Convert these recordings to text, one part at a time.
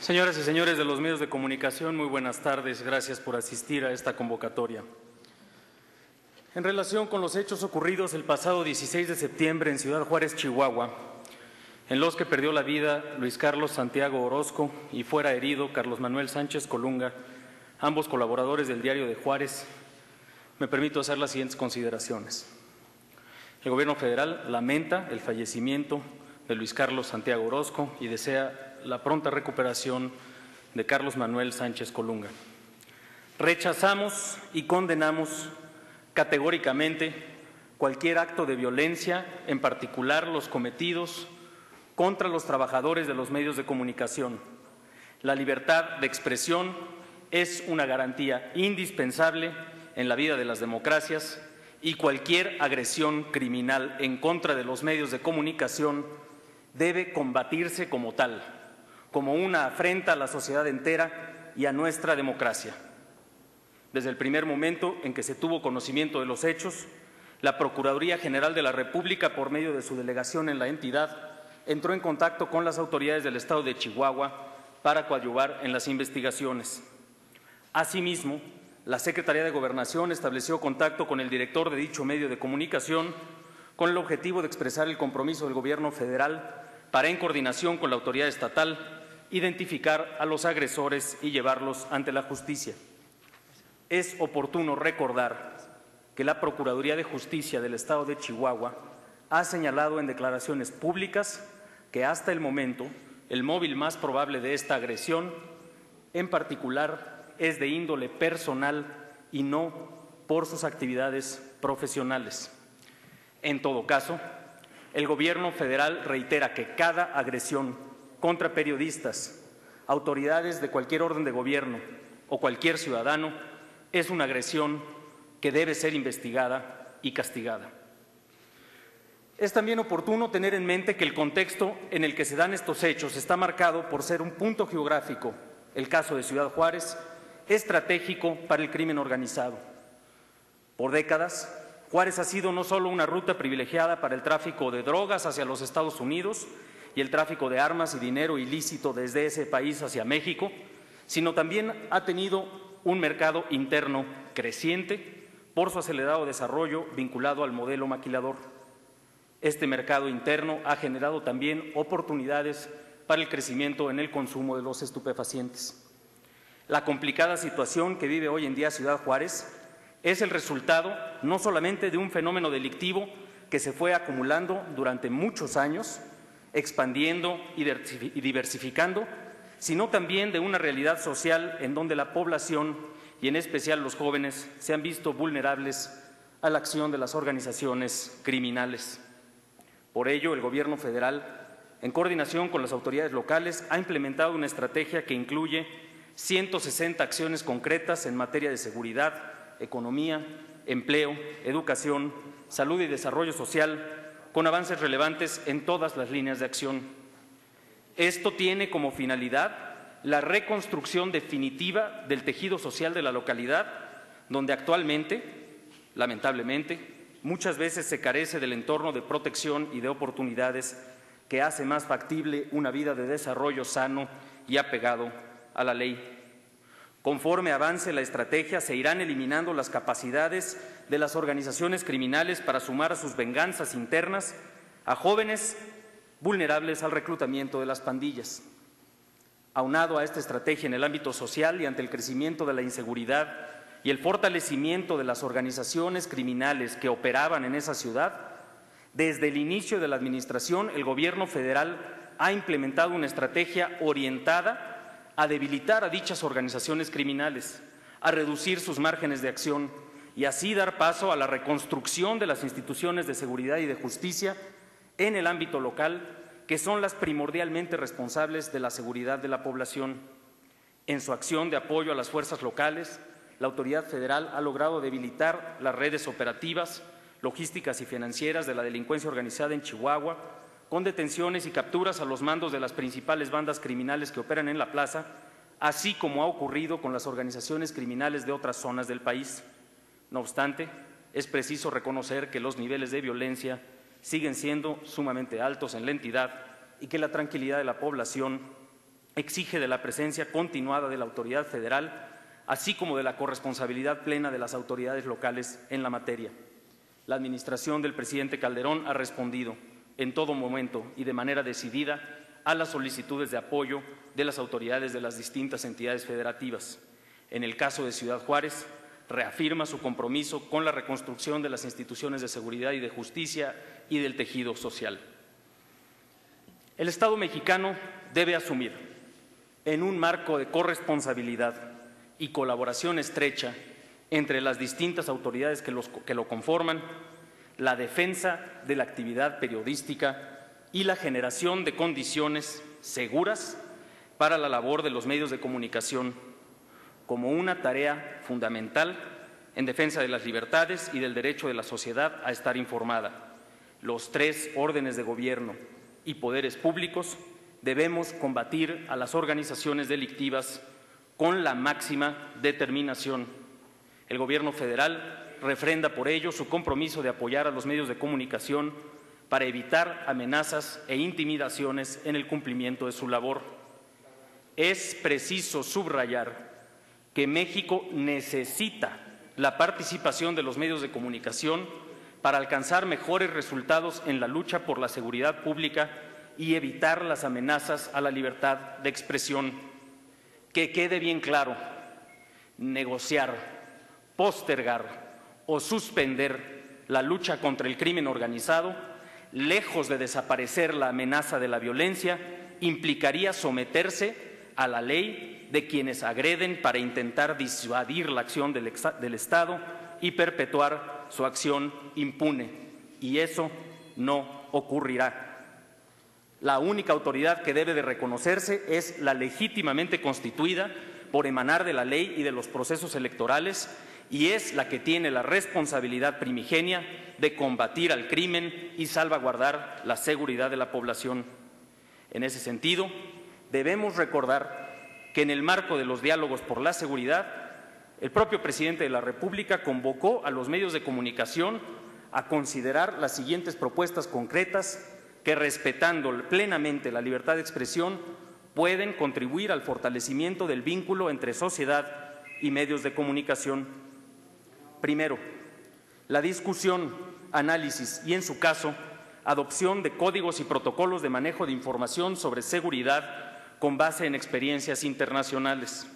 Señoras y señores de los medios de comunicación, muy buenas tardes. Gracias por asistir a esta convocatoria. En relación con los hechos ocurridos el pasado 16 de septiembre en Ciudad Juárez, Chihuahua, en los que perdió la vida Luis Carlos Santiago Orozco y fuera herido Carlos Manuel Sánchez Colunga, ambos colaboradores del Diario de Juárez, me permito hacer las siguientes consideraciones. El Gobierno federal lamenta el fallecimiento de Luis Carlos Santiago Orozco y desea la pronta recuperación de Carlos Manuel Sánchez Colunga. Rechazamos y condenamos categóricamente cualquier acto de violencia, en particular los cometidos contra los trabajadores de los medios de comunicación. La libertad de expresión es una garantía indispensable en la vida de las democracias y cualquier agresión criminal en contra de los medios de comunicación debe combatirse como tal, como una afrenta a la sociedad entera y a nuestra democracia. Desde el primer momento en que se tuvo conocimiento de los hechos, la Procuraduría General de la República, por medio de su delegación en la entidad, entró en contacto con las autoridades del Estado de Chihuahua para coadyuvar en las investigaciones. Asimismo, la Secretaría de Gobernación estableció contacto con el director de dicho medio de comunicación con el objetivo de expresar el compromiso del Gobierno federal para, en coordinación con la autoridad estatal, identificar a los agresores y llevarlos ante la justicia. Es oportuno recordar que la Procuraduría de Justicia del Estado de Chihuahua ha señalado en declaraciones públicas que hasta el momento el móvil más probable de esta agresión, en particular, es de índole personal y no por sus actividades profesionales. En todo caso, el Gobierno federal reitera que cada agresión contra periodistas, autoridades de cualquier orden de gobierno o cualquier ciudadano es una agresión que debe ser investigada y castigada. Es también oportuno tener en mente que el contexto en el que se dan estos hechos está marcado por ser un punto geográfico, el caso de Ciudad Juárez, estratégico para el crimen organizado. Por décadas, Juárez ha sido no solo una ruta privilegiada para el tráfico de drogas hacia los Estados Unidos y el tráfico de armas y dinero ilícito desde ese país hacia México, sino también ha tenido un mercado interno creciente por su acelerado desarrollo vinculado al modelo maquilador. Este mercado interno ha generado también oportunidades para el crecimiento en el consumo de los estupefacientes. La complicada situación que vive hoy en día Ciudad Juárez es el resultado no solamente de un fenómeno delictivo que se fue acumulando durante muchos años, expandiendo y diversificando, sino también de una realidad social en donde la población y en especial los jóvenes se han visto vulnerables a la acción de las organizaciones criminales. Por ello, el Gobierno federal, en coordinación con las autoridades locales, ha implementado una estrategia que incluye 160 acciones concretas en materia de seguridad, economía, empleo, educación, salud y desarrollo social, con avances relevantes en todas las líneas de acción. Esto tiene como finalidad la reconstrucción definitiva del tejido social de la localidad, donde actualmente, lamentablemente, Muchas veces se carece del entorno de protección y de oportunidades que hace más factible una vida de desarrollo sano y apegado a la ley. Conforme avance la estrategia, se irán eliminando las capacidades de las organizaciones criminales para sumar a sus venganzas internas a jóvenes vulnerables al reclutamiento de las pandillas. Aunado a esta estrategia en el ámbito social y ante el crecimiento de la inseguridad y el fortalecimiento de las organizaciones criminales que operaban en esa ciudad, desde el inicio de la Administración, el Gobierno federal ha implementado una estrategia orientada a debilitar a dichas organizaciones criminales, a reducir sus márgenes de acción y así dar paso a la reconstrucción de las instituciones de seguridad y de justicia en el ámbito local, que son las primordialmente responsables de la seguridad de la población. En su acción de apoyo a las fuerzas locales, la autoridad federal ha logrado debilitar las redes operativas, logísticas y financieras de la delincuencia organizada en Chihuahua, con detenciones y capturas a los mandos de las principales bandas criminales que operan en la plaza, así como ha ocurrido con las organizaciones criminales de otras zonas del país. No obstante, es preciso reconocer que los niveles de violencia siguen siendo sumamente altos en la entidad y que la tranquilidad de la población exige de la presencia continuada de la autoridad federal, así como de la corresponsabilidad plena de las autoridades locales en la materia. La administración del presidente Calderón ha respondido en todo momento y de manera decidida a las solicitudes de apoyo de las autoridades de las distintas entidades federativas. En el caso de Ciudad Juárez, reafirma su compromiso con la reconstrucción de las instituciones de seguridad y de justicia y del tejido social. El Estado mexicano debe asumir, en un marco de corresponsabilidad y colaboración estrecha entre las distintas autoridades que, que lo conforman, la defensa de la actividad periodística y la generación de condiciones seguras para la labor de los medios de comunicación como una tarea fundamental en defensa de las libertades y del derecho de la sociedad a estar informada. Los tres órdenes de gobierno y poderes públicos debemos combatir a las organizaciones delictivas con la máxima determinación. El Gobierno federal refrenda por ello su compromiso de apoyar a los medios de comunicación para evitar amenazas e intimidaciones en el cumplimiento de su labor. Es preciso subrayar que México necesita la participación de los medios de comunicación para alcanzar mejores resultados en la lucha por la seguridad pública y evitar las amenazas a la libertad de expresión. Que quede bien claro, negociar, postergar o suspender la lucha contra el crimen organizado, lejos de desaparecer la amenaza de la violencia, implicaría someterse a la ley de quienes agreden para intentar disuadir la acción del, Estado y perpetuar su acción impune. Y eso no ocurrirá. La única autoridad que debe de reconocerse es la legítimamente constituida por emanar de la ley y de los procesos electorales y es la que tiene la responsabilidad primigenia de combatir al crimen y salvaguardar la seguridad de la población. En ese sentido, debemos recordar que en el marco de los diálogos por la seguridad, el propio presidente de la República convocó a los medios de comunicación a considerar las siguientes propuestas concretas que, respetando plenamente la libertad de expresión, pueden contribuir al fortalecimiento del vínculo entre sociedad y medios de comunicación. Primero, la discusión, análisis y, en su caso, adopción de códigos y protocolos de manejo de información sobre seguridad con base en experiencias internacionales,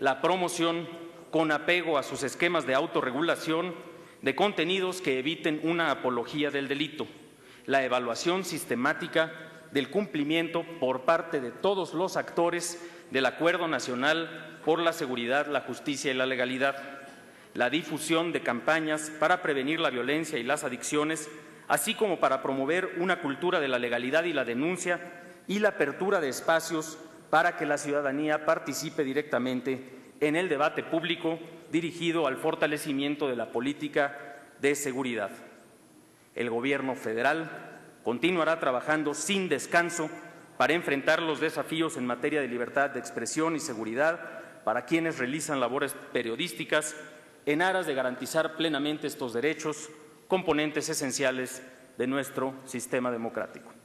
la promoción con apego a sus esquemas de autorregulación de contenidos que eviten una apología del delito, la evaluación sistemática del cumplimiento por parte de todos los actores del Acuerdo Nacional por la Seguridad, la Justicia y la Legalidad, la difusión de campañas para prevenir la violencia y las adicciones, así como para promover una cultura de la legalidad y la denuncia y la apertura de espacios para que la ciudadanía participe directamente en el debate público dirigido al fortalecimiento de la política de seguridad. El Gobierno federal continuará trabajando sin descanso para enfrentar los desafíos en materia de libertad de expresión y seguridad para quienes realizan labores periodísticas en aras de garantizar plenamente estos derechos, componentes esenciales de nuestro sistema democrático.